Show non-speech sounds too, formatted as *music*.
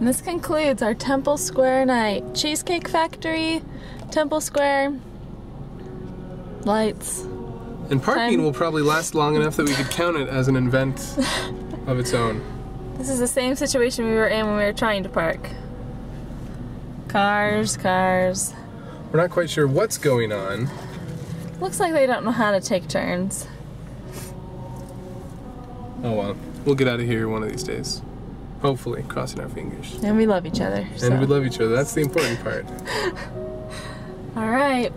And this concludes our Temple Square night. Cheesecake Factory, Temple Square, lights. And parking Time. will probably last long enough that we could count it as an event *laughs* of its own. This is the same situation we were in when we were trying to park. Cars, cars. We're not quite sure what's going on. Looks like they don't know how to take turns. Oh well. We'll get out of here one of these days. Hopefully, crossing our fingers. And we love each other. So. And we love each other. That's the important part. *laughs* All right.